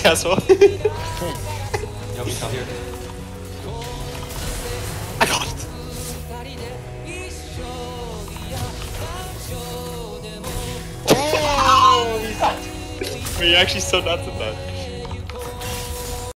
bitch asshole. Yo, we. I got it. Oh, you actually so nuts at that?